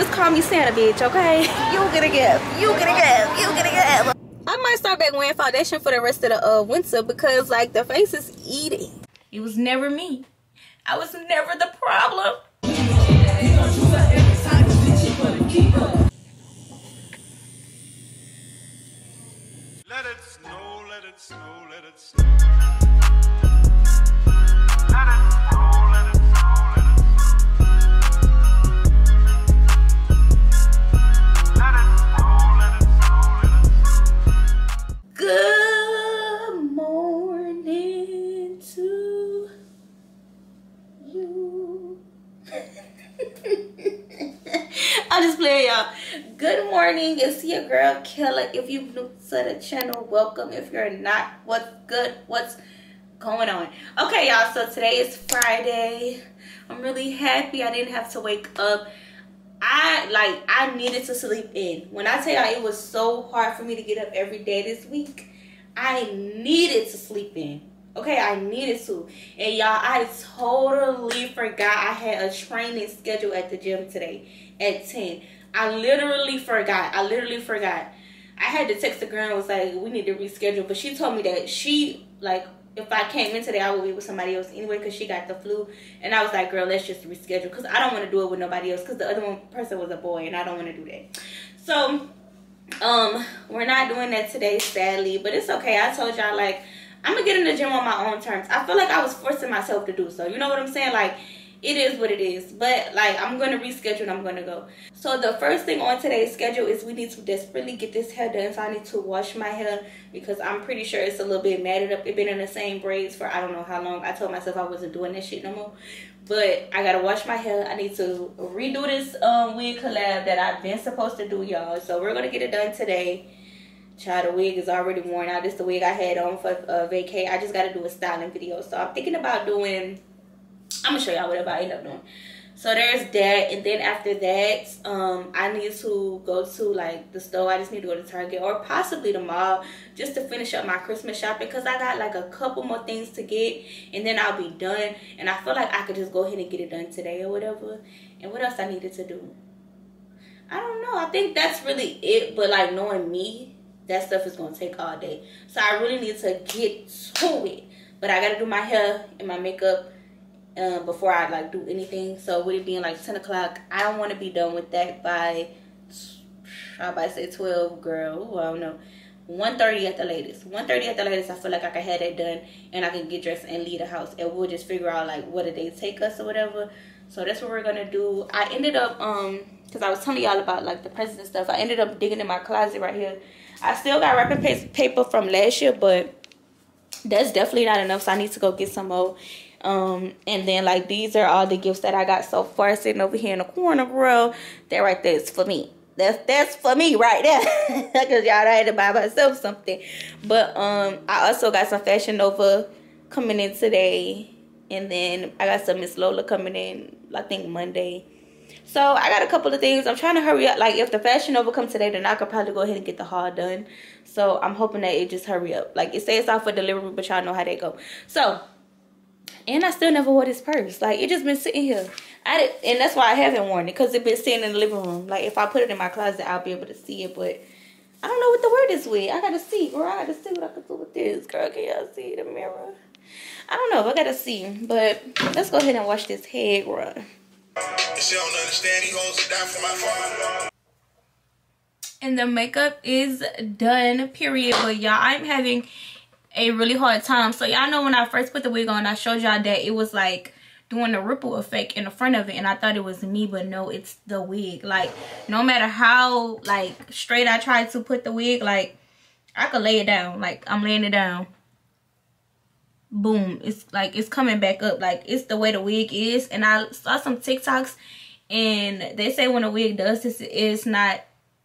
Just call me Santa, bitch, okay? You get a gift. You get a gift. You get a gift. I might start back wearing foundation for the rest of the uh, winter because like the face is eating. It was never me. I was never the problem. Let it snow, let it snow, let it snow. Good morning, to you. I'm just playing y'all. Good morning. it's your girl Kayla. If you're new to the channel, welcome. If you're not, what's good? What's going on? Okay, y'all, so today is Friday. I'm really happy I didn't have to wake up. I like I needed to sleep in. When I tell y'all it was so hard for me to get up every day this week, I needed to sleep in. Okay, I needed to. And y'all, I totally forgot I had a training schedule at the gym today at 10. I literally forgot. I literally forgot. I had to text the girl and was like, we need to reschedule. But she told me that she, like, if I came in today, I would be with somebody else anyway because she got the flu. And I was like, girl, let's just reschedule because I don't want to do it with nobody else because the other one person was a boy and I don't want to do that. So, um, we're not doing that today, sadly. But it's okay. I told y'all, like, I'm to get in the gym on my own terms. I feel like I was forcing myself to do so. You know what I'm saying? Like, it is what it is. But like i'm gonna reschedule and i'm gonna go. So the first thing on today's schedule is we need to desperately get this hair done. So i need to wash my hair because i'm pretty sure it's a little bit matted up. It's been in the same braids for i don't know how long. I told myself i wasn't doing this shit no more. But i gotta wash my hair. I need to redo this um wig collab that i've been supposed to do y'all. So we're gonna get it done today. Child, the wig is already worn out. This is the wig I had on for uh, vacay. I just got to do a styling video. So I'm thinking about doing I'm gonna show y'all whatever I end up doing. So there's that, and then after that, um, I need to go to like the store. I just need to go to Target or possibly the mall just to finish up my Christmas shopping because I got like a couple more things to get, and then I'll be done. And I feel like I could just go ahead and get it done today or whatever. And what else I needed to do? I don't know. I think that's really it. But like knowing me, that stuff is gonna take all day. So I really need to get to it. But I gotta do my hair and my makeup um, before I like do anything. So with it being like 10 o'clock, I don't want to be done with that by, I about to say 12, girl. Ooh, I don't know. 1.30 at the latest. 1.30 at the latest, I feel like I can have that done and I can get dressed and leave the house. And we'll just figure out like what did they take us or whatever. So that's what we're going to do. I ended up, um, because I was telling y'all about like the presents and stuff. I ended up digging in my closet right here. I still got wrapping paper from last year, but that's definitely not enough. So I need to go get some more um, and then like these are all the gifts that I got so far sitting over here in the corner, bro. That right there is for me. That's that's for me right there. Cause y'all I had to buy myself something. But um I also got some Fashion Nova coming in today. And then I got some Miss Lola coming in, I think Monday. So I got a couple of things. I'm trying to hurry up. Like if the Fashion Nova comes today, then I could probably go ahead and get the haul done. So I'm hoping that it just hurry up. Like it says off for delivery, but y'all know how they go. So and I still never wore this purse. Like, it just been sitting here. I did, and that's why I haven't worn it. Because it been sitting in the living room. Like, if I put it in my closet, I'll be able to see it. But I don't know what to wear this with. I got to see. Girl, I got to see what I can do with this. Girl, can y'all see the mirror? I don't know. I got to see. But let's go ahead and wash this head run. And the makeup is done, period. But y'all, I'm having a really hard time. So y'all know when I first put the wig on, I showed y'all that it was like doing the ripple effect in the front of it and I thought it was me but no it's the wig. Like no matter how like straight I tried to put the wig like I could lay it down. Like I'm laying it down. Boom. It's like it's coming back up. Like it's the way the wig is. And I saw some TikToks and they say when a wig does this it's not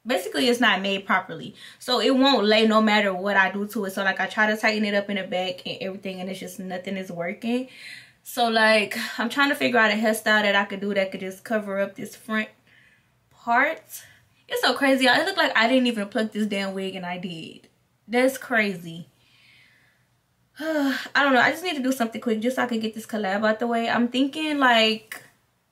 basically it's not made properly. So it won't lay no matter what i do to it. So like i try to tighten it up in the back and everything and it's just nothing is working. So like i'm trying to figure out a hairstyle that i could do that could just cover up this front part. It's so crazy it looked like i didn't even pluck this damn wig and i did. That's crazy. I don't know. I just need to do something quick just so i can get this collab out the way. I'm thinking like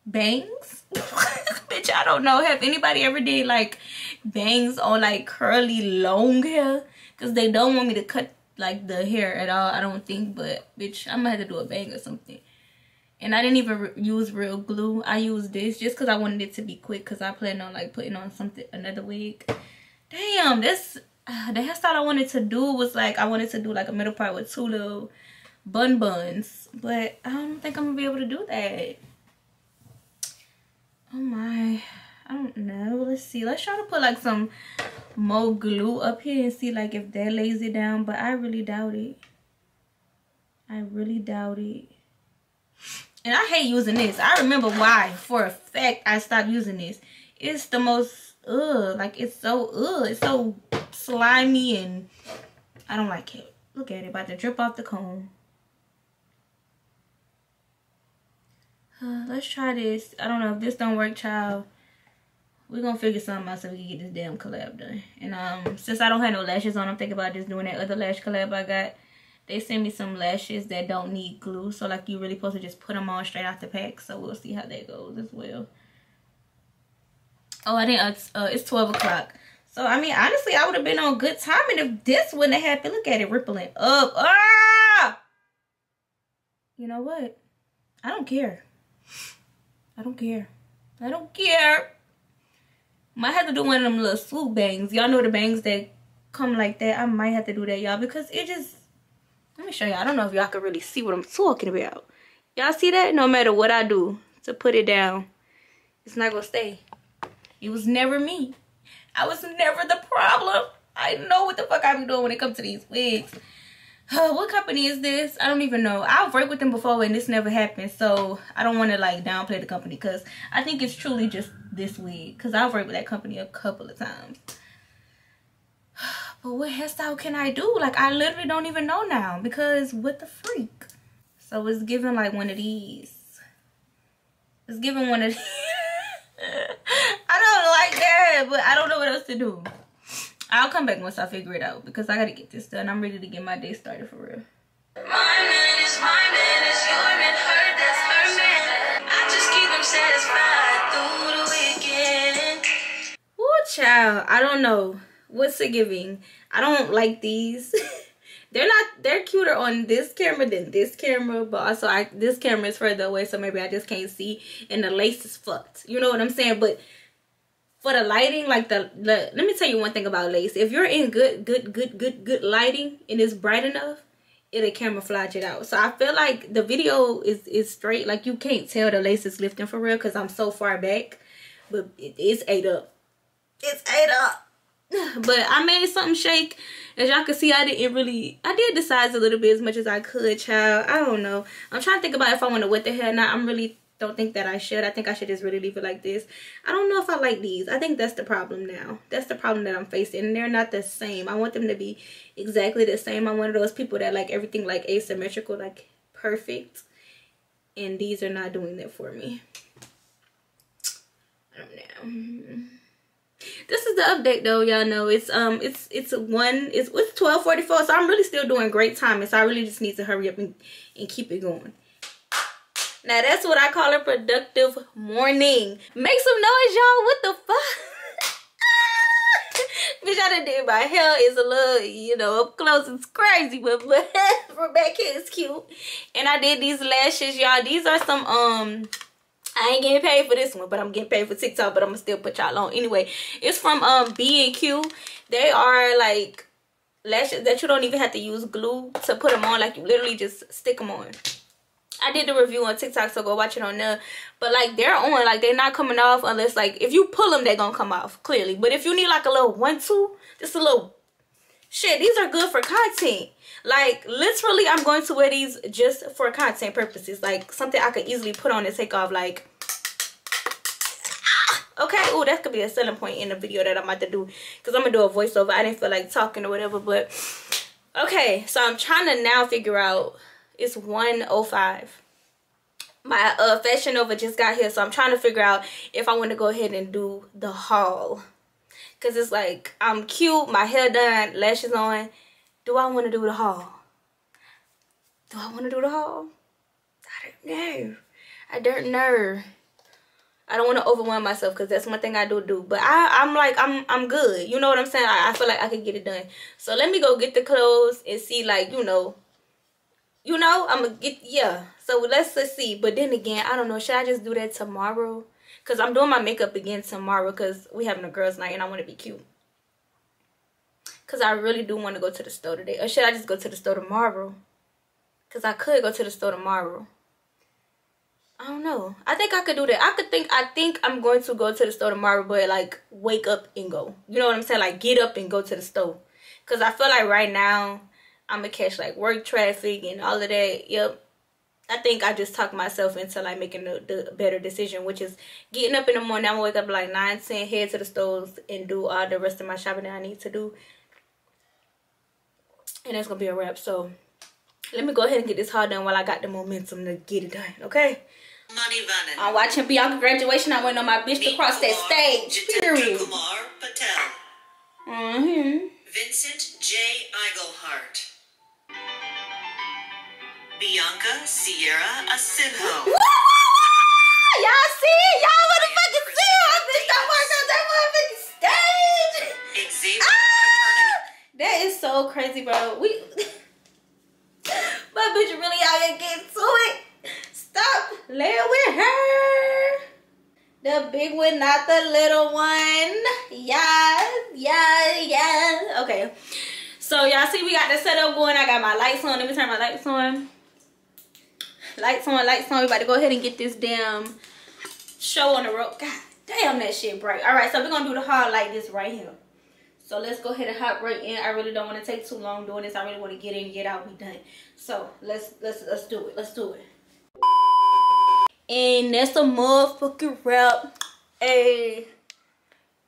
bangs. Bitch, I don't know. Have anybody ever did like bangs on like curly long hair? Because they don't want me to cut like the hair at all, I don't think. But bitch, I'm gonna have to do a bang or something. And I didn't even use real glue. I used this just because I wanted it to be quick because I plan on like putting on something, another wig. Damn, this, uh, the hairstyle I wanted to do was like, I wanted to do like a middle part with two little bun buns. But I don't think I'm gonna be able to do that. Oh my, I don't know. Let's see. Let's try to put like some more glue up here and see like if that lays it down. But I really doubt it. I really doubt it. And I hate using this. I remember why. For a fact, I stopped using this. It's the most, ugh. Like, it's so, ugh. It's so slimy and I don't like it. Look at it. About to drip off the comb. Uh, let's try this. I don't know if this don't work, child. We're gonna figure something out so we can get this damn collab done. And um, since I don't have no lashes on, I'm thinking about just doing that other lash collab I got. They sent me some lashes that don't need glue. So like you really supposed to just put them on straight out the pack. So we'll see how that goes as well. Oh, I didn't, uh, uh it's 12 o'clock. So, I mean, honestly, I would have been on good timing if this wouldn't have happened. Look at it rippling up. Ah! You know what? I don't care. I don't care. I don't care. Might have to do one of them little swoop bangs. Y'all know the bangs that come like that. I might have to do that, y'all, because it just... Let me show y'all. I don't know if y'all can really see what I'm talking about. Y'all see that? No matter what I do to put it down, it's not going to stay. It was never me. I was never the problem. I know what the fuck I be doing when it comes to these wigs. What company is this? I don't even know. I've worked with them before and this never happened. So I don't want to like downplay the company because I think it's truly just this wig. Because I've worked with that company a couple of times. But what hairstyle can I do? Like I literally don't even know now because what the freak? So it's giving like one of these. It's giving one of these. I don't like that, but I don't know what else to do. I'll come back once I figure it out because I gotta get this done. I'm ready to get my day started for real. My man is my man is your man, her that's her man. I just keep him satisfied through the weekend. Oh, child, I don't know. What's it giving? I don't like these. they're not they're cuter on this camera than this camera but also I this camera is further away so maybe I just can't see and the lace is fucked you know what I'm saying but for the lighting like the, the let me tell you one thing about lace. If you're in good good good good good lighting and it's bright enough it'll camouflage it out. So i feel like the video is is straight. Like you can't tell the lace is lifting for real because i'm so far back. But it is ate up. It's ate up. But i made something shake. As y'all can see i didn't really i did the size a little bit as much as i could child. I don't know. I'm trying to think about if i want to wet the hair now i'm really don't think that I should. I think I should just really leave it like this. I don't know if I like these. I think that's the problem now. That's the problem that I'm facing. And they're not the same. I want them to be exactly the same. I'm one of those people that like everything like asymmetrical, like perfect. And these are not doing that for me. I don't know. This is the update though, y'all know. It's um it's it's one it's it's 1244, so I'm really still doing great timing. So I really just need to hurry up and, and keep it going. Now that's what I call a productive morning. Make some noise, y'all. What the fuck? Bitch, I done did my hair It's a little, you know, up close it's crazy, but, but here it's cute. And I did these lashes, y'all. These are some, um, I ain't getting paid for this one, but I'm getting paid for TikTok, but I'm gonna still put y'all on. Anyway, it's from um B&Q. They are like lashes that you don't even have to use glue to put them on. Like you literally just stick them on. I did the review on TikTok, so go watch it on there. But like they're on, like they're not coming off unless like if you pull them, they're gonna come off clearly. But if you need like a little one two, just a little shit, these are good for content. Like literally, I'm going to wear these just for content purposes. Like something I could easily put on and take off. Like okay oh that could be a selling point in the video that i'm about to do because i'm gonna do a voiceover i didn't feel like talking or whatever but okay so i'm trying to now figure out it's 105 my uh fashion nova just got here so i'm trying to figure out if i want to go ahead and do the haul because it's like i'm cute my hair done lashes on do i want to do the haul do i want to do the haul i don't know i don't know I don't want to overwhelm myself because that's one thing I do do. But I, I'm like, I'm I'm good. You know what I'm saying? I, I feel like I could get it done. So let me go get the clothes and see, like, you know, you know, I'm gonna get yeah. So let's let's see. But then again, I don't know. Should I just do that tomorrow? Cause I'm doing my makeup again tomorrow. Cause we having a girls' night and I want to be cute. Cause I really do want to go to the store today. Or should I just go to the store tomorrow? Cause I could go to the store tomorrow. I don't know. I think I could do that. I could think. I think I'm going to go to the store tomorrow, but like wake up and go. You know what I'm saying? Like get up and go to the store. Cause I feel like right now I'm gonna catch like work traffic and all of that. Yep. I think I just talked myself into like making the, the better decision, which is getting up in the morning. I'm gonna wake up like 9, 10, head to the stores and do all the rest of my shopping that I need to do. And that's gonna be a wrap. So let me go ahead and get this haul done while I got the momentum to get it done, okay? Money running. I'm watching Bianca graduation. I went on my bitch to cross that stage. Period. Kumar Patel. Mm-hmm. Vincent J. Eigelhart. Bianca Sierra Asinho. Y'all see? Y'all motherfucking see her, bitch. That work on that motherfucking stage. Xavier ah! That is so crazy, bro. We, my bitch really out here getting to it. Stop laying with her. The big one, not the little one. Yeah, yeah, yeah. Okay. So y'all see we got the setup going. I got my lights on. Let me turn my lights on lights on lights on. We about to go ahead and get this damn show on the road. God damn that shit bright. All right so we're gonna do the hard like this right here. So let's go ahead and hop right in. I really don't want to take too long doing this. I really want to get in get out be done. So let's let's let's do it let's do it. And that's a motherfucking wrap. Hey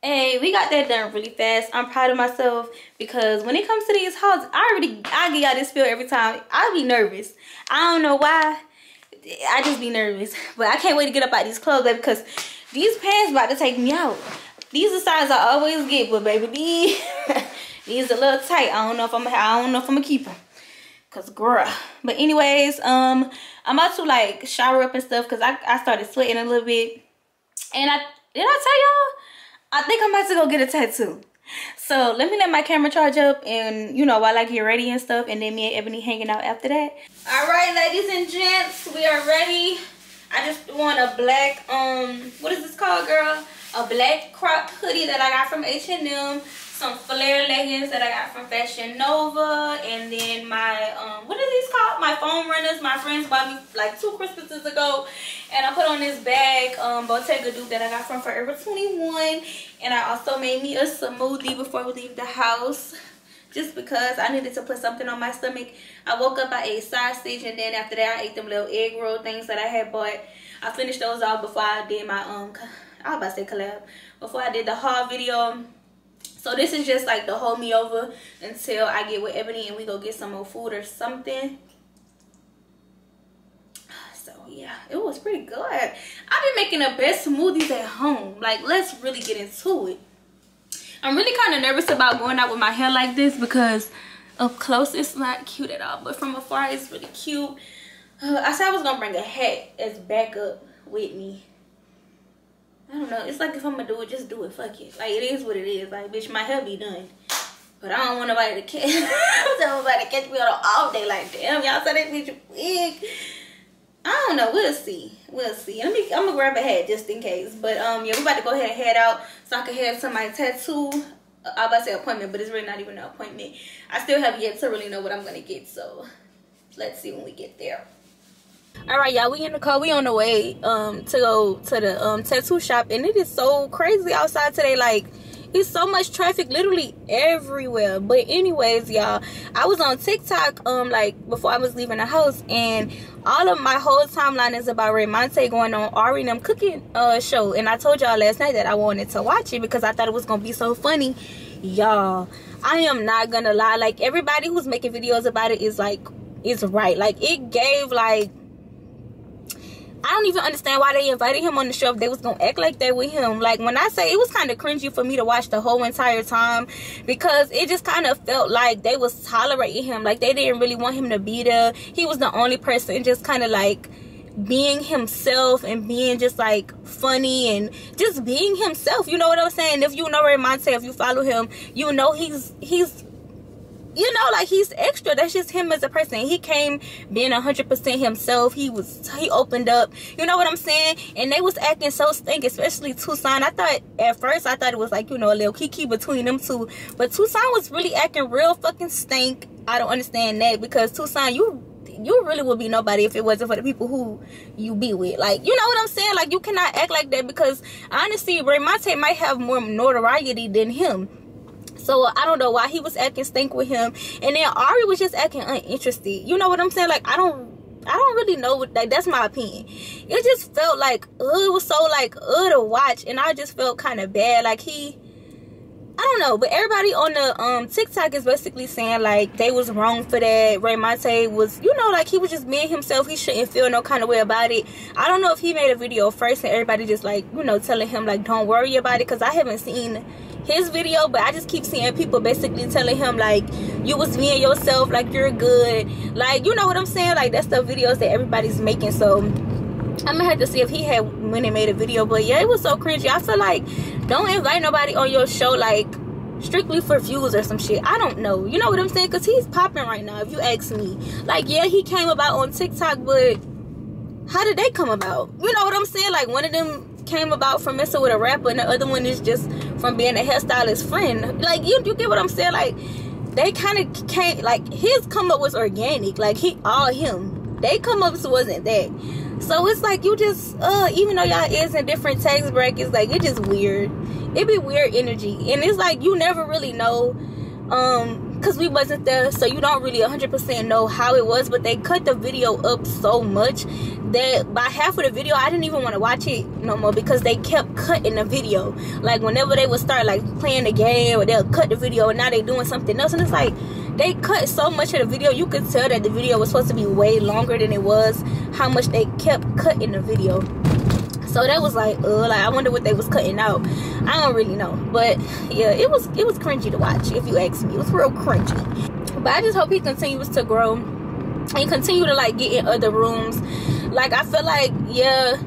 Hey, we got that done really fast. I'm proud of myself because when it comes to these hauls, I already I get y'all this feel every time. I be nervous. I don't know why. I just be nervous. But I can't wait to get up out these clothes, baby, because these pants about to take me out. These are size I always get, but baby, these, these a little tight. I don't know if I'm I don't know if I'm gonna keep them. Cause girl. But anyways, um, I'm about to like shower up and stuff because I, I started sweating a little bit. And I did I tell y'all? I think I'm about to go get a tattoo. So let me let my camera charge up and you know while I get ready and stuff and then me and Ebony hanging out after that. Alright ladies and gents, we are ready. I just want a black um what is this called girl? A black cropped hoodie that I got from H&M some flare leggings that I got from Fashion Nova, and then my, um, what are My foam runners. My friends bought me like two Christmases ago, and I put on this bag, um, Bottega dupe that I got from Forever 21, and I also made me a smoothie before we leave the house just because I needed to put something on my stomach. I woke up, I ate sausage, and then after that, I ate them little egg roll things that I had bought. I finished those off before I did my, um, I was about to say collab, before I did the haul video. So this is just like to hold me over until I get with Ebony and we go get some more food or something. Yeah, it was pretty good. I've been making the best smoothies at home. Like let's really get into it. I'm really kind of nervous about going out with my hair like this because up close it's not cute at all. But from afar it's really cute. Uh, I said I was going to bring a hat as backup with me I don't know. It's like if I'm gonna do it, just do it. Fuck it. Like it is what it is. Like bitch, my hair be done. But I don't want nobody to catch. I don't want nobody to catch me on all day. Like damn, y'all said that bitch wig. I don't know. We'll see. We'll see. Let me. I'm gonna grab a hat just in case. But um, yeah, we about to go ahead and head out so I can head to my tattoo. Uh, I about to say appointment, but it's really not even an appointment. I still have yet to really know what I'm gonna get. So let's see when we get there all right y'all we in the car we on the way um to go to the um tattoo shop and it is so crazy outside today like it's so much traffic literally everywhere. But anyways y'all i was on tiktok um like before i was leaving the house and all of my whole timeline is about Monte going on Ari and them cooking uh show. And I told y'all last night that I wanted to watch it because I thought it was gonna be so funny. Y'all I am not gonna lie. Like everybody who's making videos about it is like is right. Like it gave like I don't even understand why they invited him on the show if they was gonna act like that with him. Like when I say it was kind of cringy for me to watch the whole entire time because it just kind of felt like they was tolerating him. Like they didn't really want him to be there. He was the only person just kind of like being himself and being just like funny and just being himself. You know what I'm saying? If you know Raymonte, if you follow him, you know he's he's you know, like he's extra. That's just him as a person. He came being hundred percent himself. He was he opened up. You know what I'm saying? And they was acting so stink, especially Tucson. I thought at first I thought it was like you know a little kiki between them two, but Tucson was really acting real fucking stink. I don't understand that because Tucson, you you really would be nobody if it wasn't for the people who you be with. Like, you know what I'm saying? Like, you cannot act like that because honestly, Raymonte might have more notoriety than him. So I don't know why he was acting stink with him, and then Ari was just acting uninterested. You know what I'm saying? Like I don't. I don't really know. Like that's my opinion. It just felt like uh, it was so like uh to watch, and I just felt kind of bad. Like he, I don't know, but everybody on the um TikTok is basically saying like they was wrong for that. Raymonte was, you know, like he was just being himself. He shouldn't feel no kind of way about it. I don't know if he made a video first and everybody just like you know telling him like don't worry about it because I haven't seen his video but i just keep seeing people basically telling him like you was being yourself like you're good like you know what i'm saying like that's the videos that everybody's making so i'm gonna have to see if he had when he made a video but yeah it was so cringy i feel like don't invite nobody on your show like strictly for views or some shit i don't know you know what i'm saying because he's popping right now if you ask me like yeah he came about on tiktok but how did they come about you know what i'm saying like one of them came about from messing with a rapper and the other one is just from being a hairstylist friend. Like you you get what I'm saying? Like they kind of came like his come up was organic. Like he all him. They come ups wasn't that. So it's like you just uh even though y'all is in different tax brackets, like it just weird. It be weird energy. And it's like you never really know um because we wasn't there so you don't really 100% know how it was but they cut the video up so much that by half of the video i didn't even want to watch it no more because they kept cutting the video like whenever they would start like playing the game or they'll cut the video and now they doing something else and it's like they cut so much of the video. You could tell that the video was supposed to be way longer than it was how much they kept cutting the video. So that was like uh like i wonder what they was cutting out. I don't really know. But yeah it was it was cringy to watch if you ask me. It was real cringy. But i just hope he continues to grow and continue to like get in other rooms. Like i feel like yeah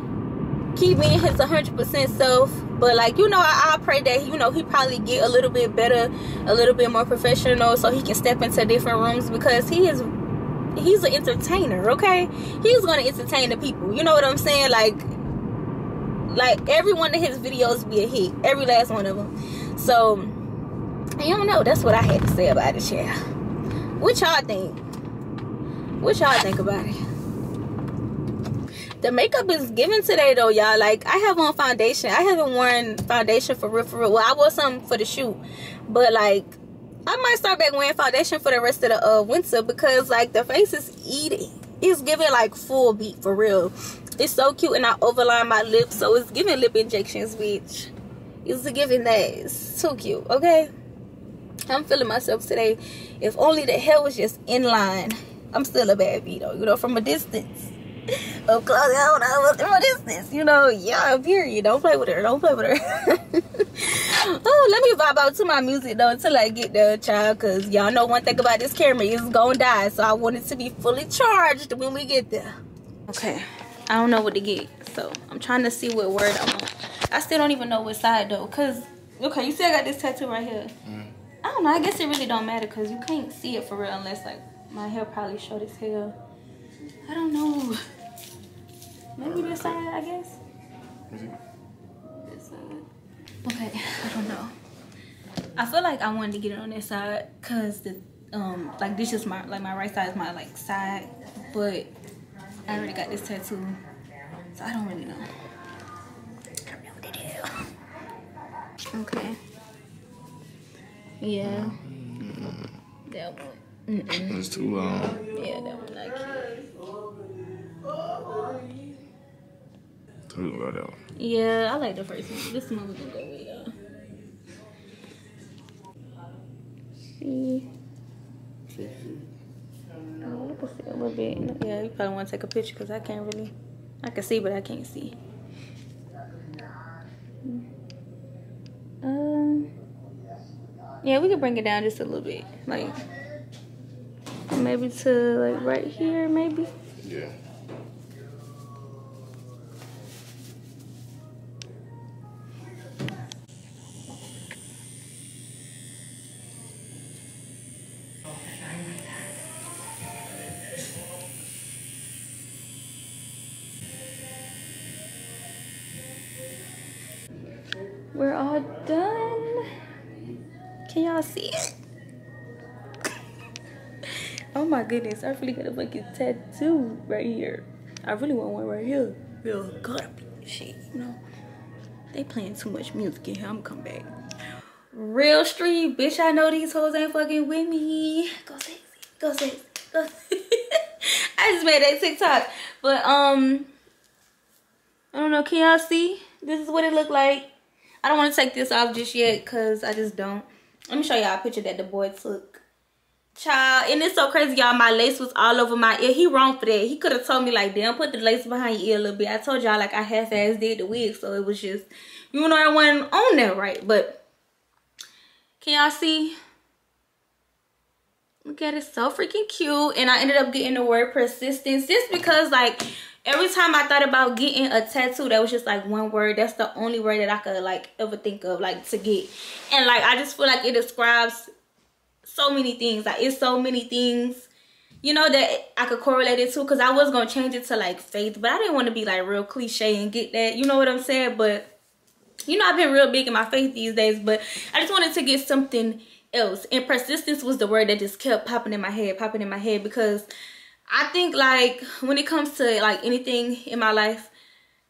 keep being his 100% self but like you know I, I, pray that you know he probably get a little bit better a little bit more professional so he can step into different rooms because he is he's an entertainer okay he's gonna entertain the people you know what i'm saying like like every one of his videos be a hit. Every last one of them. So you don't know. That's what I had to say about it, yeah. What y'all think? What y'all think about it? The makeup is given today though, y'all. Like I have on foundation. I haven't worn foundation for real for real. Well, I wore some for the shoot. But like I might start back wearing foundation for the rest of the uh, winter because like the face is eating. It's giving like full beat for real it's so cute and I overline my lips so it's giving lip injections which is giving that it's too cute okay I'm feeling myself today if only the hair was just in line I'm still a bad beat though you know from a distance up close I don't know from a distance you know yeah period don't play with her don't play with her oh let me vibe out to my music though until I get there child because y'all know one thing about this camera is gonna die so I want it to be fully charged when we get there okay I don't know what to get. So I'm trying to see what word I want. I still don't even know what side though. Cause okay, you see I got this tattoo right here. Mm. I don't know. I guess it really don't matter because you can't see it for real unless like my hair probably short as hell. I don't know. Maybe this side, I guess. This side. Okay, I don't know. I feel like I wanted to get it on this side because the um like this is my like my right side is my like side, but I already got this tattoo, so I don't really know. I don't know what to do. Okay. Yeah. Mm. That one. Mm. It's too long. Yeah, that one I can't. Talking about that one. Yeah, I like the first one. This one was gonna go with y'all. See can see a little bit. Yeah, you probably want to take a picture because I can't really. I can see, but I can't see. Um. Yeah, we can bring it down just a little bit, like maybe to like right here, maybe. Yeah. Goodness, I really got a fucking tattoo right here. I really want one right here. Real good shit, you know. They playing too much music in here. I'm come back. Real street, bitch. I know these hoes ain't fucking with me. Go sexy, go sexy, go. I just made that TikTok, but um, I don't know. Can y'all see? This is what it looked like. I don't want to take this off just yet because I just don't. Let me show y'all a picture that the boy took. Child, and it's so crazy, y'all. My lace was all over my ear. He wrong for that. He could have told me, like, damn, put the lace behind your ear a little bit. I told y'all, like, I half-ass did the wig, so it was just, you know, I wasn't on there right. But, can y'all see? Look at it, so freaking cute. And I ended up getting the word persistence just because, like, every time I thought about getting a tattoo that was just like one word, that's the only word that I could like ever think of like to get. And like I just feel like it describes so many things. Like it's so many things, you know, that I could correlate it to. Cause I was gonna change it to like faith, but I didn't want to be like real cliche and get that. You know what I'm saying? But you know, I've been real big in my faith these days, but I just wanted to get something else. And persistence was the word that just kept popping in my head, popping in my head because I think like when it comes to like anything in my life,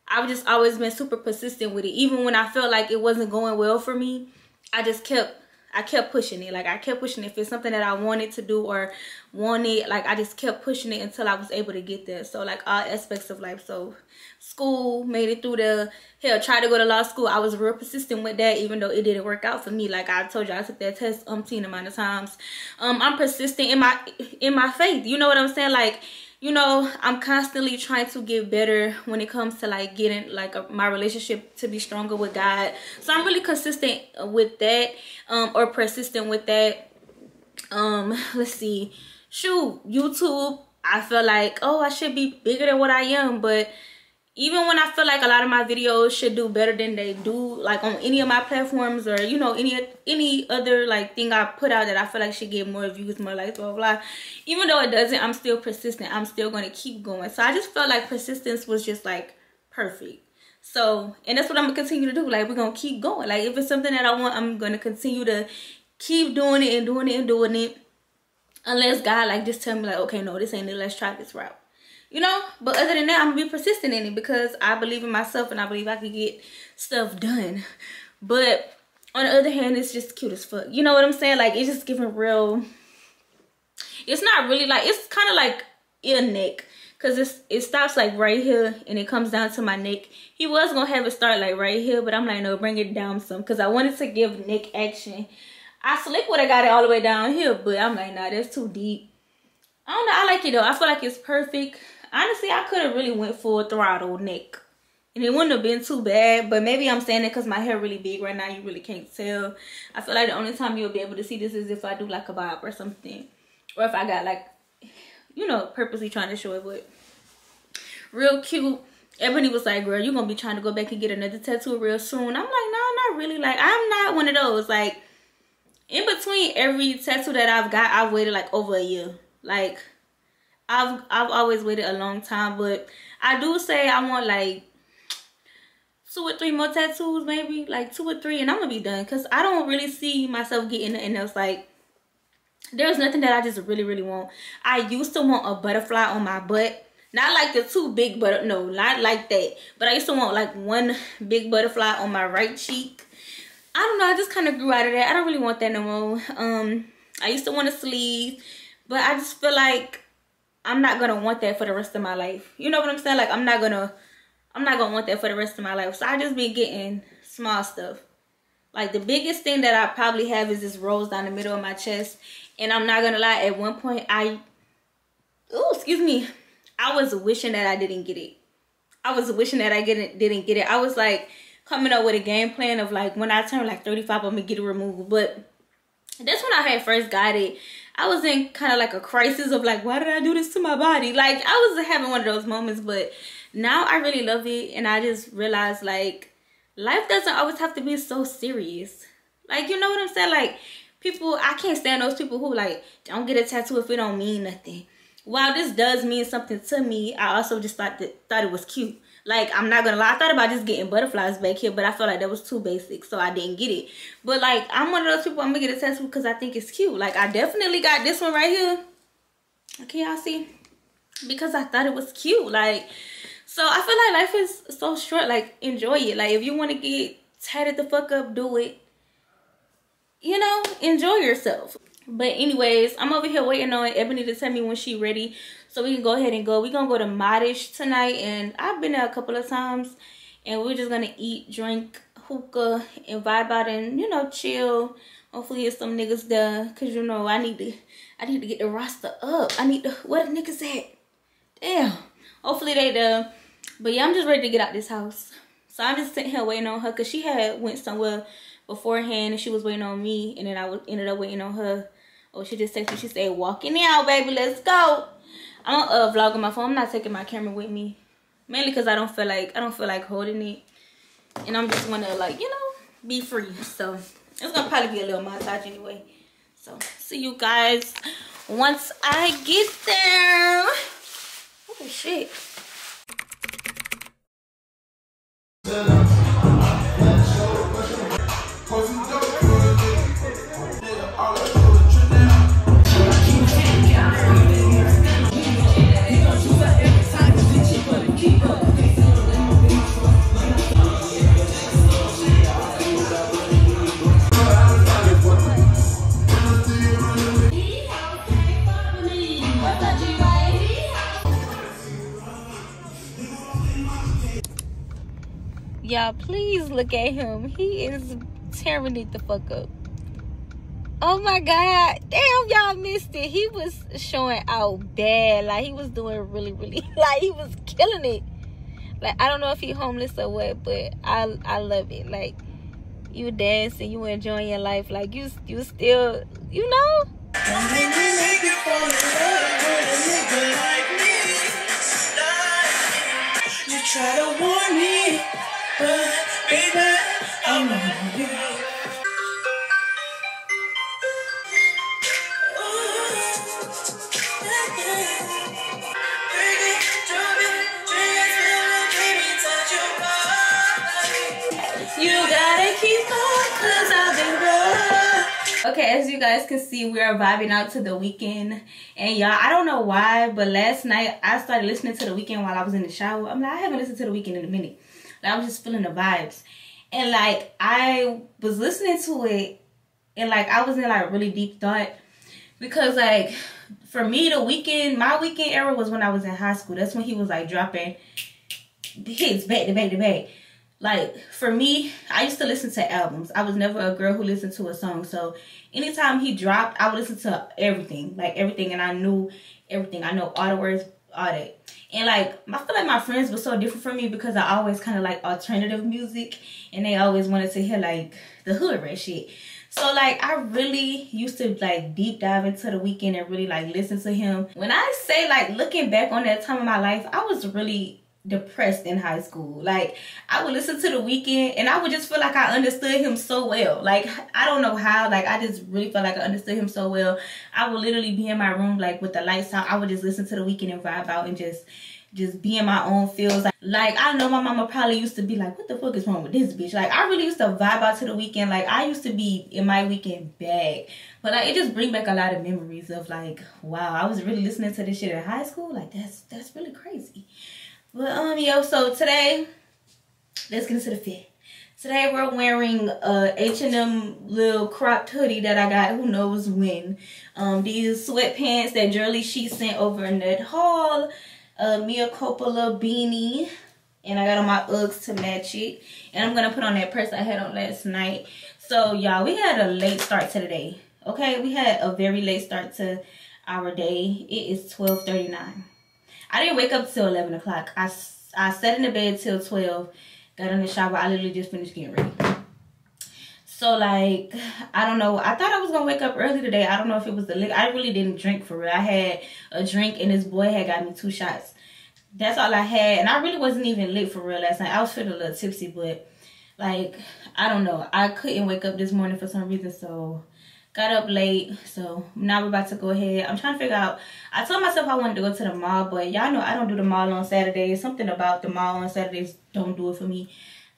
I've just always been super persistent with it. Even when I felt like it wasn't going well for me, I just kept I kept pushing it. Like I kept pushing it. If it's something that I wanted to do or wanted, like I just kept pushing it until I was able to get there. So like all aspects of life. So school, made it through the hell, tried to go to law school. I was real persistent with that, even though it didn't work out for me. Like I told you, I took that test umpteen amount of times. Um, I'm persistent in my in my faith. You know what I'm saying? Like you know i'm constantly trying to get better when it comes to like getting like a, my relationship to be stronger with god. So i'm really consistent with that um or persistent with that. Um let's see. Shoot youtube i feel like oh i should be bigger than what i am but even when I feel like a lot of my videos should do better than they do, like on any of my platforms or you know any any other like thing I put out that I feel like should get more views, more likes, blah blah. blah. Even though it doesn't, I'm still persistent. I'm still gonna keep going. So I just felt like persistence was just like perfect. So and that's what I'm gonna continue to do. Like we're gonna keep going. Like if it's something that I want, I'm gonna continue to keep doing it and doing it and doing it. Unless God like just tell me like, okay, no, this ain't it. Let's try this route you know? But other than that i'm gonna be persistent in it because i believe in myself and i believe i can get stuff done. But on the other hand it's just cute as fuck. You know what i'm saying? Like it's just giving real it's not really like it's kind of like ear neck. Because it's it stops like right here and it comes down to my neck. He was gonna have it start like right here but i'm like no bring it down some. Because i wanted to give neck action. I slick would have got it all the way down here but i'm like nah that's too deep. I don't know i like it though. I feel like it's perfect honestly, I could have really went full throttle neck. And it wouldn't have been too bad. But maybe I'm saying it because my hair really big right now. You really can't tell. I feel like the only time you'll be able to see this is if I do like a bob or something. Or if I got like, you know, purposely trying to show it. But real cute. Ebony was like, girl, you're going to be trying to go back and get another tattoo real soon. I'm like, no, not really. Like, I'm not one of those. Like, in between every tattoo that I've got, I've waited like over a year. Like, I've I've always waited a long time, but I do say I want like two or three more tattoos, maybe like two or three, and I'm gonna be done. Cause I don't really see myself getting anything else. Like there's nothing that I just really really want. I used to want a butterfly on my butt. Not like the two big but no, not like that. But I used to want like one big butterfly on my right cheek. I don't know, I just kind of grew out of that. I don't really want that no more. Um, I used to want a sleeve, but I just feel like I'm not gonna want that for the rest of my life. You know what I'm saying? Like I'm not gonna I'm not gonna want that for the rest of my life. So I just be getting small stuff. Like the biggest thing that I probably have is this rose down the middle of my chest. And I'm not gonna lie, at one point I oh excuse me. I was wishing that I didn't get it. I was wishing that I didn't didn't get it. I was like coming up with a game plan of like when I turn like 35 I'm gonna get it removed. But that's when I had first got it. I was in kind of like a crisis of like, why did I do this to my body? Like I was having one of those moments, but now I really love it. And I just realized like life doesn't always have to be so serious. Like, you know what I'm saying? Like people, I can't stand those people who like, don't get a tattoo if it don't mean nothing. While this does mean something to me, I also just thought that thought it was cute. Like, I'm not gonna lie, I thought about just getting butterflies back here, but I felt like that was too basic, so I didn't get it. But like, I'm one of those people, I'm gonna get a tattoo because I think it's cute. Like, I definitely got this one right here. Can y'all see? Because I thought it was cute. Like, so I feel like life is so short. Like, enjoy it. Like, if you want to get tatted the fuck up, do it. You know, enjoy yourself. But anyways, I'm over here waiting on Ebony to tell me when she ready so we can go ahead and go. We're going to go to Modish tonight. And I've been there a couple of times. And we're just going to eat, drink, hookah, and vibe out and, you know, chill. Hopefully it's some niggas there. Because, you know, I need to I need to get the roster up. I need to, where the niggas at? Damn. Hopefully they there. But yeah, I'm just ready to get out this house. So I'm just sitting here waiting on her. Because she had went somewhere beforehand. And she was waiting on me. And then I ended up waiting on her. Oh, she just texted me. She said, walking out, baby. Let's go. I'm gonna uh, vlog on my phone. I'm not taking my camera with me. Mainly because I don't feel like I don't feel like holding it. And I'm just wanna like, you know, be free. So it's gonna probably be a little montage anyway. So see you guys once I get there. Oh shit. Y'all, please look at him. He is tearing it the fuck up. Oh my god. Damn, y'all missed it. He was showing out bad. Like, he was doing really, really, like, he was killing it. Like, I don't know if he homeless or what, but I I love it. Like, you dancing, you enjoying your life. Like, you, you still, you know? Try to warn me. But baby, I'm okay as you guys can see we are vibing out to the Weeknd. and y'all i don't know why but last night i started listening to the Weeknd while i was in the shower. I'm like i haven't listened to the Weeknd in a minute like, I was just feeling the vibes. And like I was listening to it and like I was in like really deep thought because like for me the Weeknd my Weeknd era was when I was in high school. That's when he was like dropping hits back to back to back. Like for me, I used to listen to albums. I was never a girl who listened to a song. So anytime he dropped, I would listen to everything. Like everything and I knew everything. I know all the words, all that. And like I feel like my friends were so different from me because I always kind of like alternative music and they always wanted to hear like the hood red shit. So like I really used to like deep dive into the Weeknd and really like listen to him. When I say like looking back on that time of my life, I was really depressed in high school. Like I would listen to the Weeknd and I would just feel like I understood him so well. Like I don't know how. Like I just really felt like I understood him so well. I would literally be in my room like with the lights out. I would just listen to the Weeknd and vibe out and just just be in my own feels. Like, like I know my mama probably used to be like, what the fuck is wrong with this bitch? Like I really used to vibe out to the Weeknd. Like I used to be in my Weeknd bag. But like it just bring back a lot of memories of like, wow, I was really listening to this shit in high school. Like that's that's really crazy. But um yo, so today let's get into the fit. Today we're wearing a H&M little cropped hoodie that I got who knows when. Um these sweatpants that Jurley she sent over in that haul. A Mia Coppola beanie. And I got on my Uggs to match it. And I'm going to put on that purse I had on last night. So, y'all, we had a late start to the day. Okay? We had a very late start to our day. It is 12.39. I didn't wake up till 11 o'clock. I, I sat in the bed till 12. Got in the shower. I literally just finished getting ready. So like, I don't know. I thought I was gonna wake up early today. I don't know if it was the liquor. I really didn't drink for real. I had a drink and this boy had got me two shots. That's all I had. And I really wasn't even lit for real last night. I was feeling a little tipsy, but like, I don't know. I couldn't wake up this morning for some reason. So got up late so now we're about to go ahead. I'm trying to figure out i told myself i wanted to go to the mall but y'all know i don't do the mall on saturdays. Something about the mall on saturdays don't do it for me.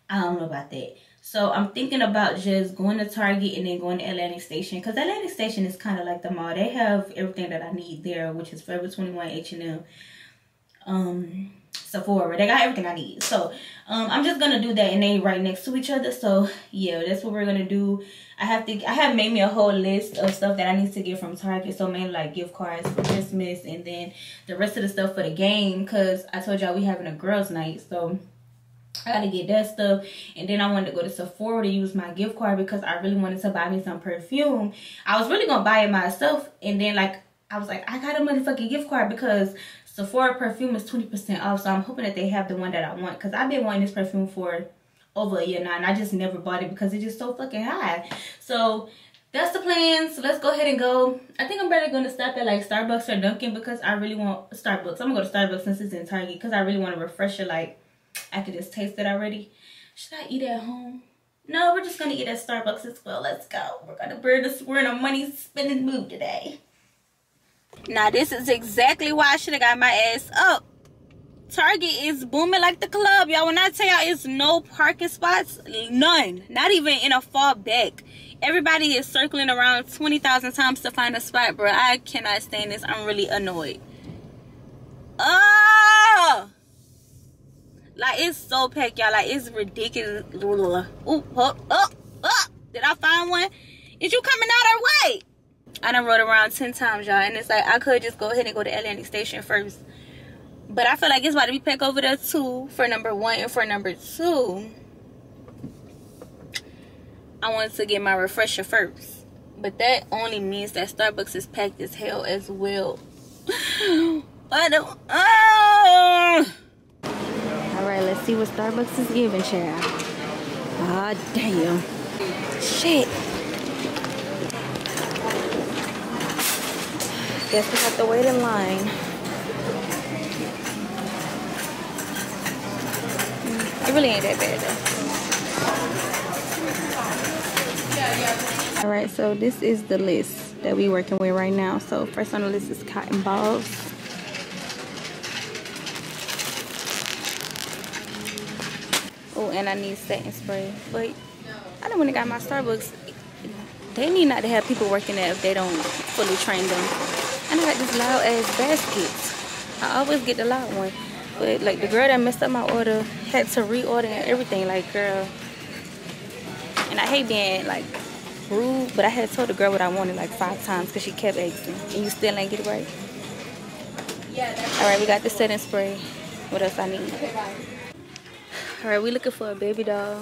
I don't know about that. So i'm thinking about just going to target and then going to atlantic station because atlantic station is kind of like the mall. They have everything that i need there which is forever 21 h&m um Sephora. They got everything I need. So um, I'm just gonna do that and they right next to each other. So yeah, that's what we're gonna do. I have to I have made me a whole list of stuff that I need to get from Target. So mainly like gift cards for Christmas and then the rest of the stuff for the game. Cause I told y'all we having a girls night. So I gotta get that stuff. And then I wanted to go to Sephora to use my gift card because I really wanted to buy me some perfume. I was really gonna buy it myself and then like I was like, I got a motherfucking gift card because Sephora perfume is 20% off. So I'm hoping that they have the one that I want. Because I've been wanting this perfume for over a year now. And I just never bought it because it's just so fucking high. So that's the plan. So let's go ahead and go. I think I'm better going to stop at like Starbucks or Dunkin' because I really want Starbucks. I'm going to go to Starbucks since it's in Target because I really want to refresh it like I could just taste it already. Should I eat at home? No, we're just going to eat at Starbucks as well. Let's go. We're going to burn this. We're in a money spending mood today. Now this is exactly why I should have got my ass up. Target is booming like the club, y'all. When I tell y'all it's no parking spots, none. Not even in a far back. Everybody is circling around 20,000 times to find a spot, bro. I cannot stand this. I'm really annoyed. Oh! Like, it's so packed, y'all. Like, it's ridiculous. Ooh, oh, oh, oh. Did I find one? Is you coming out our way? I rode around 10 times, y'all. And it's like, I could just go ahead and go to Atlantic Station first. But I feel like it's about to be packed over there too for number one. And for number two, I wanted to get my refresher first. But that only means that Starbucks is packed as hell as well. I don't... Oh! Alright, let's see what Starbucks is giving, child. Ah, oh, damn. Shit. Guess we have to wait in line. It really ain't that bad though. Alright, so this is the list that we're working with right now. So first on the list is cotton balls. Oh, and I need setting spray. But I don't want to got my Starbucks. They need not to have people working there if they don't fully train them. And I got this loud ass basket. I always get the loud one. But like the girl that messed up my order had to reorder and everything. Like girl. And I hate being like rude, but I had told the girl what I wanted like five times because she kept asking. And you still ain't get it right. Yeah, Alright, we got the setting spray. What else I need? Alright, we looking for a baby doll.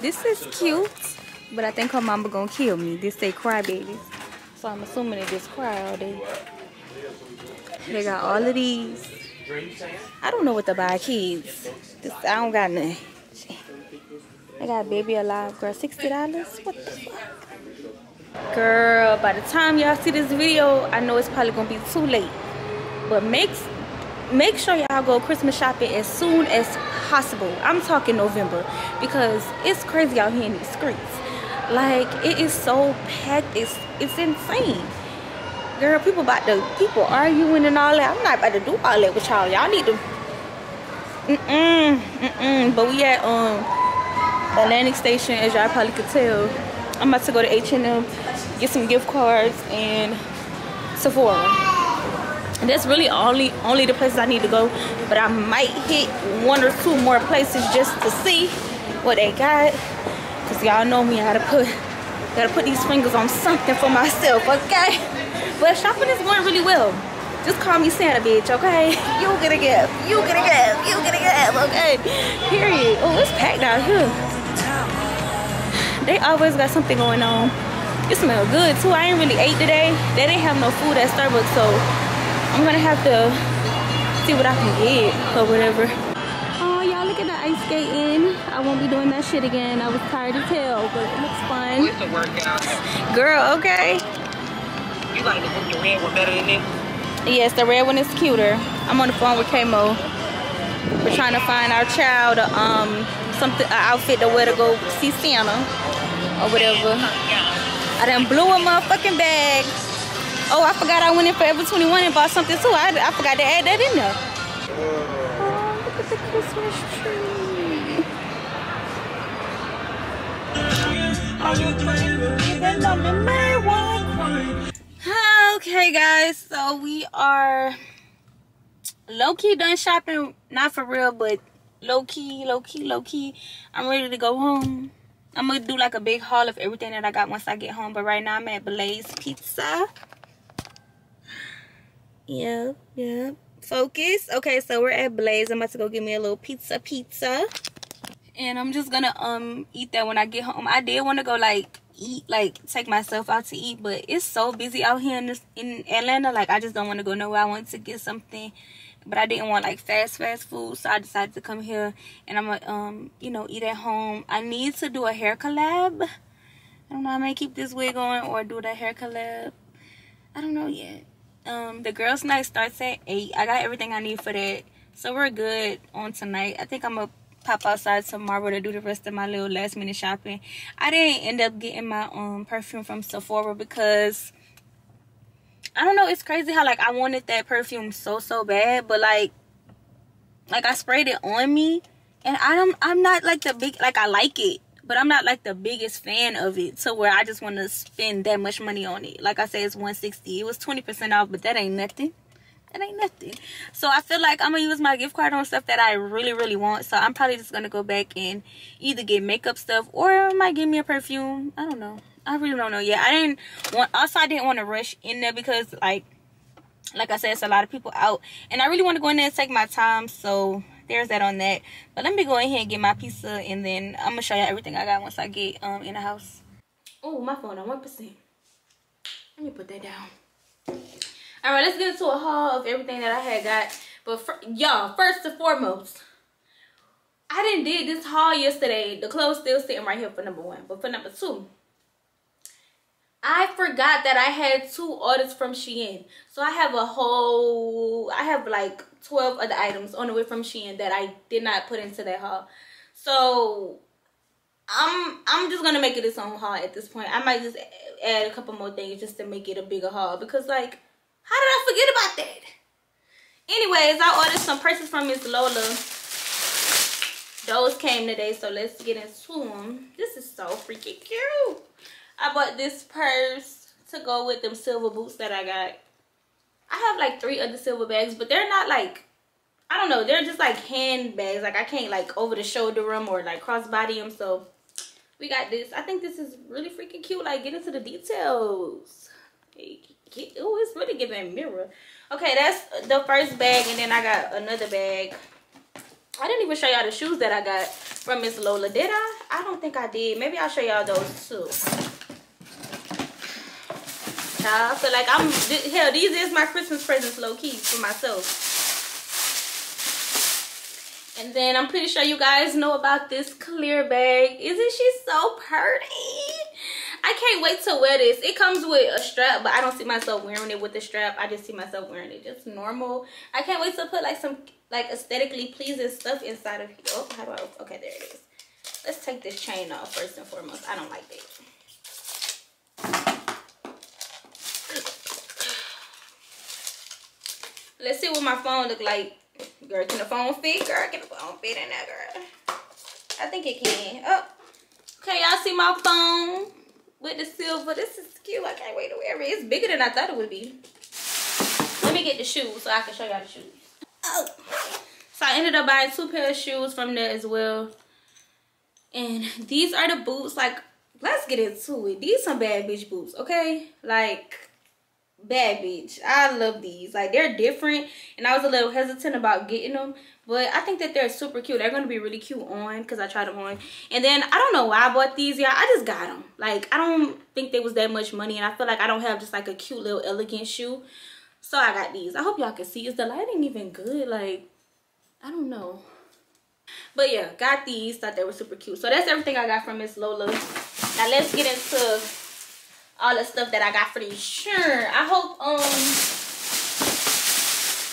This is cute, but I think her mama gonna kill me. This say cry babies. So I'm assuming just cry all. They got all of these. I don't know what to buy kids. This, I don't got none. I got baby alive, girl. $60? What the fuck? Girl, by the time y'all see this video, I know it's probably gonna be too late. But make make sure y'all go Christmas shopping as soon as possible. I'm talking November because it's crazy out here in these streets. Like it is so packed. It's it's insane. Girl, people about to people arguing and all that. I'm not about to do all that with y'all. Y'all need to mm-mm, mm-mm. But we at um Atlantic Station, as y'all probably could tell. I'm about to go to H&M, get some gift cards and Sephora. And that's really only only the places I need to go. But I might hit one or two more places just to see what they got. Y'all know me how to put gotta put these fingers on something for myself, okay? But shopping is going really well. Just call me Santa, bitch, okay? You get a gift, you get a gift, you get a gift, okay? Period. Oh, it's packed out here. They always got something going on. It smells good too. I ain't really ate today. They didn't have no food at Starbucks, so I'm gonna have to see what I can get or whatever Oh, y'all, look at the ice skating. I won't be doing that shit again. I was tired as hell, but it looks fun. It's a workout. Girl, okay. You like the, the red one better than this? Yes, the red one is cuter. I'm on the phone with Kmo. We're trying to find our child um something an outfit to wear to go see Santa or whatever. I done blew a motherfucking bag. Oh, I forgot I went in Forever 21 and bought something too. I, I forgot to add that in there. Oh, look at the Christmas tree. Okay, guys, so we are low key done shopping. Not for real, but low key, low key, low key. I'm ready to go home. I'm gonna do like a big haul of everything that I got once I get home. But right now I'm at Blaze Pizza. Yep, yep. Focus. Okay, so we're at Blaze. I'm about to go get me a little pizza pizza. And I'm just gonna um eat that when I get home. I did want to go like eat, like take myself out to eat, but it's so busy out here in this in Atlanta. Like I just don't want to go nowhere. I want to get something but I didn't want like fast fast food so I decided to come here and I'm gonna um you know eat at home I need to do a hair collab I don't know I may keep this wig on or do the hair collab I don't know yet um the girls night starts at 8 I got everything I need for that so we're good on tonight I think I'm gonna pop outside tomorrow to do the rest of my little last minute shopping I didn't end up getting my um perfume from Sephora because I don't know. It's crazy how like I wanted that perfume so so bad, but like like I sprayed it on me, and I don't. I'm not like the big like I like it, but I'm not like the biggest fan of it to where I just want to spend that much money on it. Like I said, it's 160. It was 20% off, but that ain't nothing. That ain't nothing. So I feel like I'm gonna use my gift card on stuff that I really really want. So I'm probably just gonna go back and either get makeup stuff or I might give me a perfume. I don't know. I really don't know yet. I didn't want also I didn't want to rush in there because like like I said, it's a lot of people out. And I really want to go in there and take my time. So there's that on that. But let me go in here and get my pizza and then I'm gonna show you everything I got once I get um in the house. Oh my phone on one percent. Let me put that down. All right, let's get into a haul of everything that I had got. But y'all, first and foremost, I didn't did this haul yesterday. The clothes still sitting right here for number one. But for number two, I forgot that I had two orders from Shein. So I have a whole, I have like 12 other items on the way from Shein that I did not put into that haul. So I'm I'm just gonna make it its own haul at this point. I might just add a couple more things just to make it a bigger haul because like, how did I forget about that? Anyways, I ordered some purses from Miss Lola. Those came today, so let's get into them. This is so freaking cute. I bought this purse to go with them silver boots that I got. I have like three other silver bags, but they're not like, I don't know, they're just like handbags. Like I can't like over the shoulder them or like crossbody them. So we got this. I think this is really freaking cute. Like get into the details. Oh, it's really giving mirror. Okay, that's the first bag. And then I got another bag. I didn't even show y'all the shoes that I got from Miss Lola. Did I? I don't think I did. Maybe I'll show y'all those too y'all. So like I'm hell, these is my Christmas presents low key for myself. And then I'm pretty sure you guys know about this clear bag. Isn't she so pretty? I can't wait to wear this. It comes with a strap, but I don't see myself wearing it with the strap. I just see myself wearing it just normal. I can't wait to put like some like aesthetically pleasing stuff inside of here. Oh, how do I, okay, there it is. Let's take this chain off first and foremost. I don't like that. Let's see what my phone look like. Girl, can the phone fit? Girl, can the phone fit in there, girl? I think it can. Oh, okay, y'all see my phone with the silver. This is cute. I can't wait to wear it. It's bigger than I thought it would be. Let me get the shoes so I can show y'all the shoes. Oh. So I ended up buying two pair of shoes from there as well. And these are the boots. Like, let's get into it. These some bad bitch boots, okay? Like, bad bitch. I love these. Like they're different and i was a little hesitant about getting them but i think that they're super cute. They're gonna be really cute on because i tried them on. And then i don't know why i bought these yeah i just got them like i don't think they was that much money and i feel like i don't have just like a cute little elegant shoe. So i got these. I hope y'all can see. Is the lighting even good? Like i don't know. But yeah got these. Thought they were super cute. So that's everything i got from miss lola. Now let's get into all the stuff that I got for these. Sure. I hope um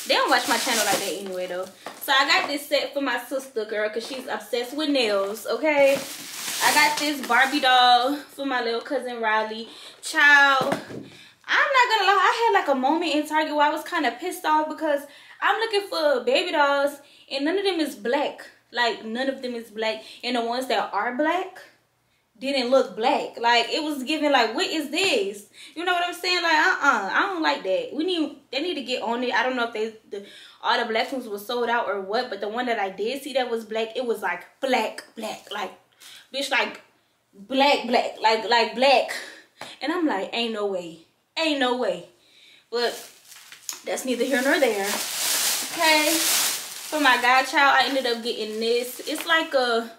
they don't watch my channel like that anyway though. So I got this set for my sister girl because she's obsessed with nails, okay? I got this Barbie doll for my little cousin Riley. Child, I'm not gonna lie, I had like a moment in Target where I was kind of pissed off because I'm looking for baby dolls and none of them is black. Like none of them is black. And the ones that are black didn't look black. Like it was giving like what is this? You know what I'm saying? Like uh-uh. I don't like that. We need they need to get on it. I don't know if they the all the black ones were sold out or what, but the one that I did see that was black, it was like black, black, like bitch like black, black, like like black. And I'm like, ain't no way. Ain't no way. But that's neither here nor there. Okay. For my godchild, I ended up getting this. It's like a,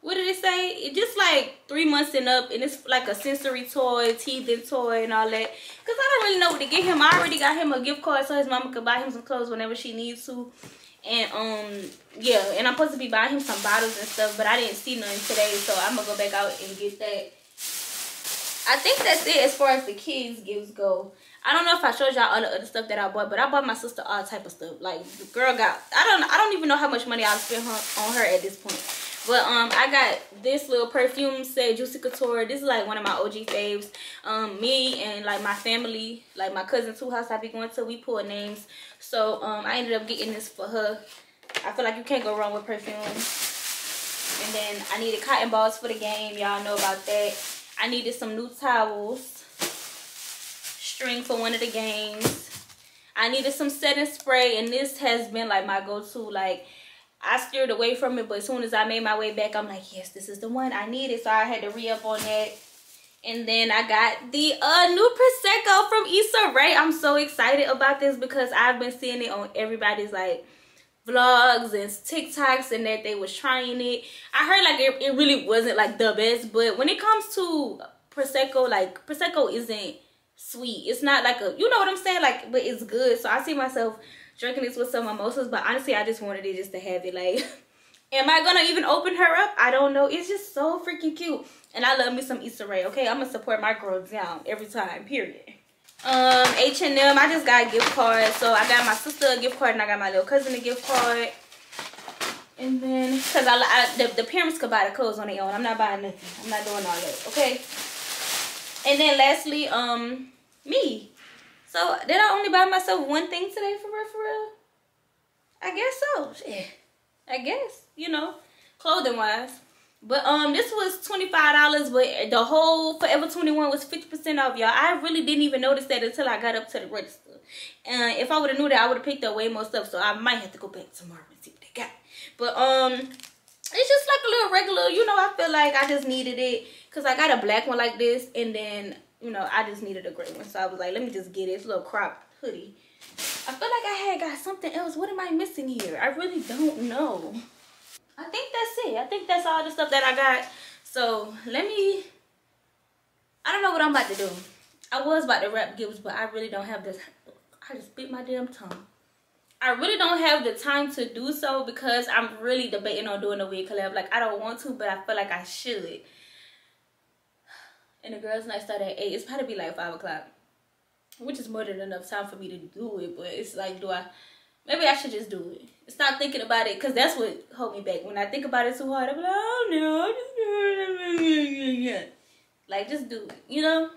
what did it say? It just like three months and up. And it's like a sensory toy, teething toy and all that. Because I don't really know what to get him. I already got him a gift card so his mama could buy him some clothes whenever she needs to. And um yeah, and I'm supposed to be buying him some bottles and stuff, but I didn't see none today, so I'm gonna go back out and get that. I think that's it as far as the kids gifts go. I don't know if I showed y'all all the other stuff that I bought, but I bought my sister all type of stuff. Like the girl got I don't I don't even know how much money I spent on her at this point. But um I got this little perfume set, Juicy Couture. This is like one of my OG faves. Um me and like my family, like my cousin's two house I be going to, we pull names. So um I ended up getting this for her. I feel like you can't go wrong with perfume. And then I needed cotton balls for the game. Y'all know about that. I needed some new towels. String for one of the games. I needed some setting spray. And this has been like my go-to. Like I steered away from it. But as soon as I made my way back, I'm like, yes, this is the one I needed. So I had to re-up on that. And then I got the uh, new Prosecco from Issa Rae. I'm so excited about this because I've been seeing it on everybody's like vlogs and TikToks and that they was trying it. I heard like it, it really wasn't like the best, but when it comes to Prosecco, like Prosecco isn't sweet. It's not like a, you know what I'm saying? Like, but it's good. So I see myself drinking this with some mimosas, but honestly, I just wanted it just to have it. Like, am I gonna even open her up? I don't know. It's just so freaking cute. And I love me some Issa Rae, okay? I'm gonna support my girl down every time, period um h&m i just got a gift card so i got my sister a gift card and i got my little cousin a gift card and then because I, I the, the, parents could buy the clothes on their own i'm not buying nothing i'm not doing all that okay and then lastly um me so did i only buy myself one thing today for real for real i guess so i guess you know clothing wise but um, this was twenty five dollars, but the whole Forever Twenty One was fifty percent off, y'all. I really didn't even notice that until I got up to the register. And if I would have knew that, I would have picked up way more stuff. So I might have to go back tomorrow and see what they got. But um, it's just like a little regular. You know, I feel like I just needed it because I got a black one like this, and then you know I just needed a gray one. So I was like, let me just get it. It's a little crop hoodie. I feel like I had got something else. What am I missing here? I really don't know. I think that's it. I think that's all the stuff that I got. So let me, I don't know what I'm about to do. I was about to wrap gifts, but I really don't have this. I just bit my damn tongue. I really don't have the time to do so because I'm really debating on doing a wig collab. Like, I don't want to, but I feel like I should. And the girls' night start at 8. It's probably be like 5 o'clock. Which is more than enough time for me to do it. But it's like, do I... Maybe I should just do it stop thinking about it because that's what hold me back. When I think about it too hard, I'm like, oh no, just do it. Like, just do it, you know?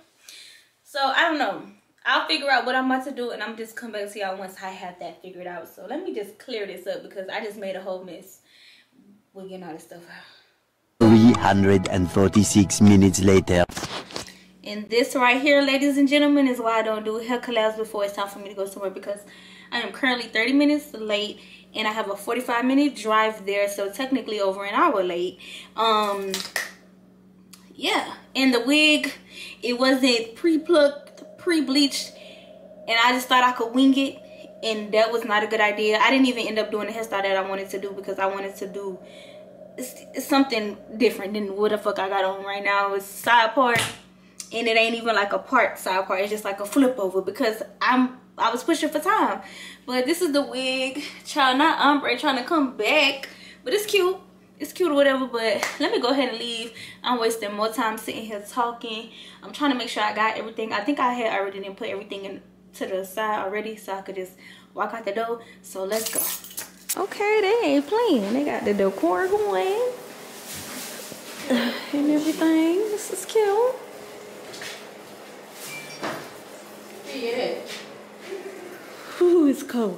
So, I don't know. I'll figure out what I'm about to do and I'm just come back to y'all once I have that figured out. So, let me just clear this up because I just made a whole mess with getting all this stuff out. 346 minutes later. And this right here, ladies and gentlemen, is why I don't do hair collabs before it's time for me to go somewhere because I am currently 30 minutes late and I have a 45 minute drive there so technically over an hour late. Um yeah. And the wig it wasn't pre-plucked pre-bleached and I just thought I could wing it and that was not a good idea. I didn't even end up doing the hairstyle that I wanted to do because I wanted to do something different than what the fuck I got on right now. It's side part and it ain't even like a part side part it's just like a flip over because I'm I was pushing for time. But this is the wig. Child, not ombre trying to come back. But it's cute. It's cute or whatever. But let me go ahead and leave. I'm wasting more time sitting here talking. I'm trying to make sure I got everything. I think I had already didn't put everything in to the side already. So I could just walk out the door. So let's go. Okay, they ain't playing. They got the decor going. and everything. This is cute. Ooh,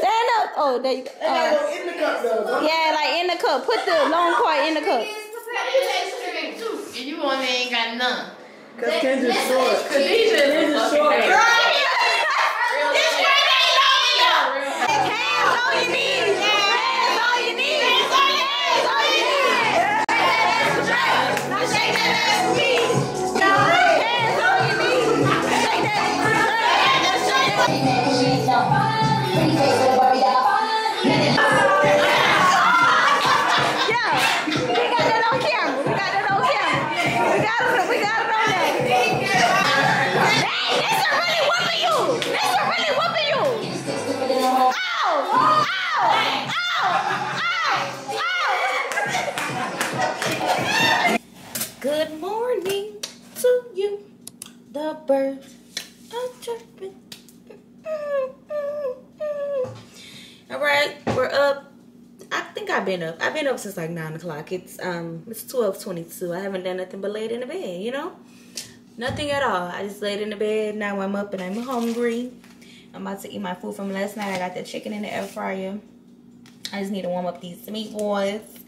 up. Oh, there you go. They gotta Uh, in the cup though. yeah, like in the cup. Put the long part in the cup. And you only ain't got none. Cause Kendra's short. Khadijah is Kendra's short. Hands The birds are chirping. All right, we're up. I think I've been up. I've been up since like nine o'clock. It's um, it's twelve twenty-two. I haven't done nothing but laid in the bed. You know, nothing at all. I just laid in the bed. Now I'm up and I'm hungry. I'm about to eat my food from last night. I got the chicken in the air fryer. I just need to warm up these meatballs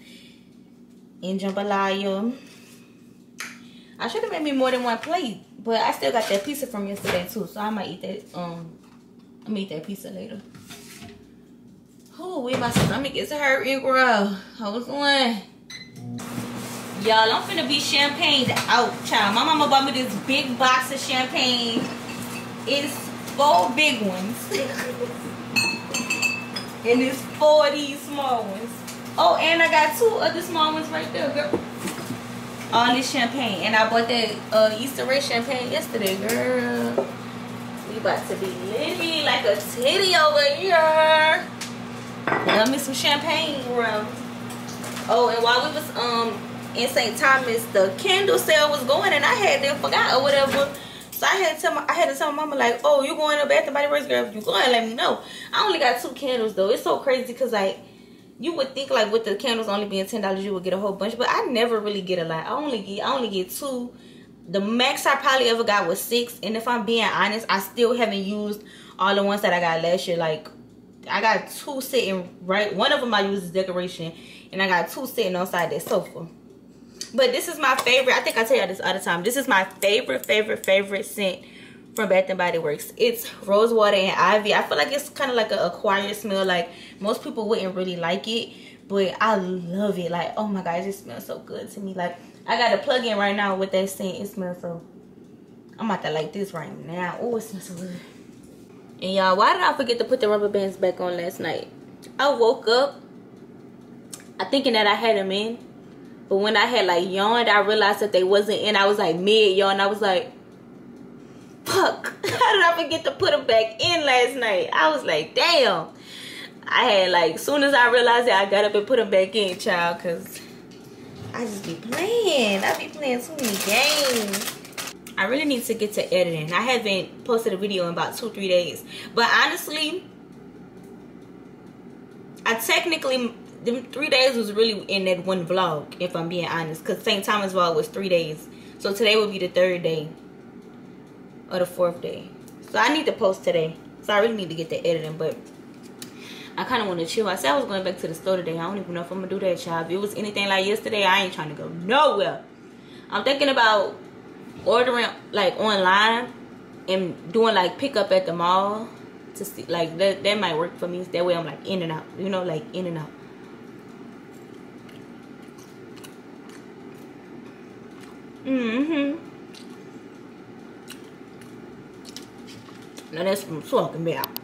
and jambalaya. I should have made me more than one plate, but I still got that pizza from yesterday too, so I might eat that. Um, I'm eat that pizza later. Oh, we my stomach is hurting, girl. Hold on. Y'all, I'm finna be champagne out, child. My mama bought me this big box of champagne. It's four big ones. and it's four these small ones. Oh, and I got two other small ones right there, girl. All this champagne. And I bought that uh, Easter egg champagne yesterday, girl. We about to be litty like a titty over here. Love me some champagne, bro. Oh, and while we was um in St. Thomas, the candle sale was going, and I had them forgot or whatever. So I had to tell my, I had to tell my mama like, oh, you going to Bath and Body Works, girl? If you going, let me know. I only got two candles though. It's so crazy because like you would think like with the candles only being ten dollars, you would get a whole bunch, but I never really get a lot. I only get I only get two. The max I probably ever got was six, and if I'm being honest, I still haven't used all the ones that I got last year. Like I got two sitting right. One of them I use as decoration, and I got two sitting on side that sofa. But this is my favorite. I think I tell you this the time. This is my favorite, favorite, favorite scent from Bath and Body Works. It's rose water and ivy. I feel like it's kind of like an acquired smell. Like most people wouldn't really like it, but I love it. Like oh my gosh, it smells so good to me. Like I got a plug in right now with that scent. It smells so. I'm about to like this right now. Oh, it smells so good. And y'all, why did I forget to put the rubber bands back on last night? I woke up, I thinking that I had them in, But when I had like yawned, I realized that they wasn't in. I was like mid yawn. I was like, fuck. How did I forget to put them back in last night? I was like, damn. I had like, soon as I realized that, I got up and put them back in, child, cause I just be playing. I be playing so many games. I really need to get to editing. I haven't posted a video in about two, three days. But honestly, I technically them three days was really in that one vlog, if I'm being honest. Because St. Thomas vlog was three days. So today will be the third day. Or the fourth day. So I need to post today. So I really need to get the editing. But I kind of want to chill. I said I was going back to the store today. I don't even know if I'm going to do that, child. If it was anything like yesterday, I ain't trying to go nowhere. I'm thinking about ordering like online and doing like pickup at the mall to see like that that might work for me that way i'm like in and out you know like in and out mm-hmm now that's from talking about